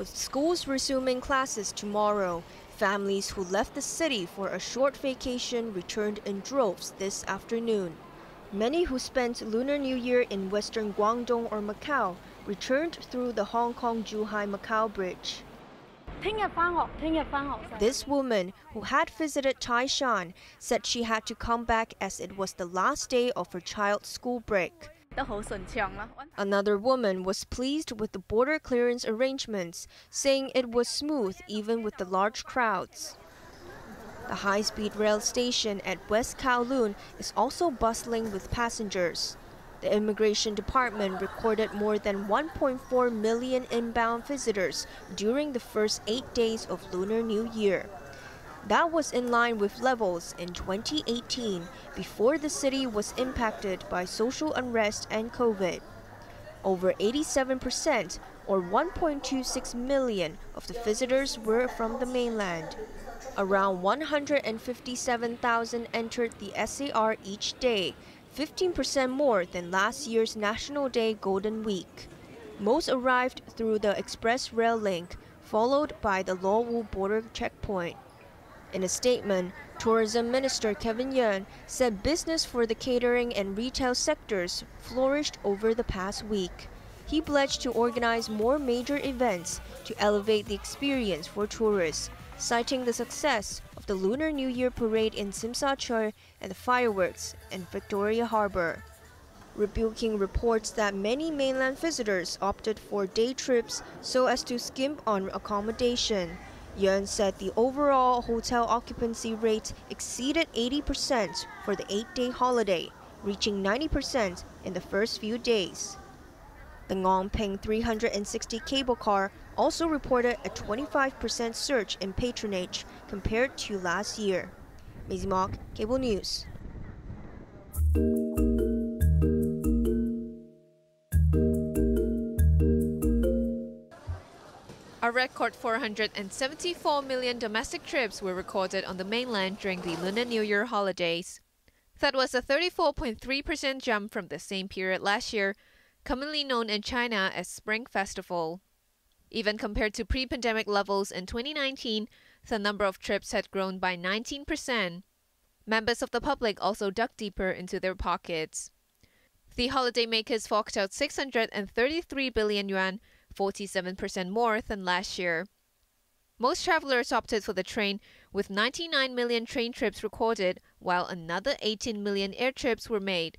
With schools resuming classes tomorrow, families who left the city for a short vacation returned in droves this afternoon. Many who spent Lunar New Year in western Guangdong or Macau returned through the Hong Kong Zhuhai Macau Bridge. This woman, who had visited Taishan, said she had to come back as it was the last day of her child's school break. Another woman was pleased with the border clearance arrangements, saying it was smooth even with the large crowds. The high speed rail station at West Kowloon is also bustling with passengers. The Immigration Department recorded more than 1.4 million inbound visitors during the first eight days of Lunar New Year. That was in line with levels in 2018 before the city was impacted by social unrest and COVID. Over 87%, or 1.26 million, of the visitors were from the mainland. Around 157,000 entered the SAR each day, 15% more than last year's National Day Golden Week. Most arrived through the Express Rail Link, followed by the Lo Wu border checkpoint. In a statement, Tourism Minister Kevin Yeung said business for the catering and retail sectors flourished over the past week. He pledged to organize more major events to elevate the experience for tourists, citing the success of the Lunar New Year parade in Tsim Sha and the fireworks in Victoria Harbour. Rebuking reports that many mainland visitors opted for day trips so as to skimp on accommodation. Yeung said the overall hotel occupancy rate exceeded 80% for the eight day holiday, reaching 90% in the first few days. The Ngong Ping 360 cable car also reported a 25% surge in patronage compared to last year. Maisie Mok, Cable News. A record 474 million domestic trips were recorded on the mainland during the Lunar New Year holidays. That was a 34.3% jump from the same period last year, commonly known in China as Spring Festival. Even compared to pre pandemic levels in 2019, the number of trips had grown by 19%. Members of the public also dug deeper into their pockets. The holidaymakers forked out 633 billion yuan 47% more than last year. Most travelers opted for the train, with 99 million train trips recorded, while another 18 million air trips were made.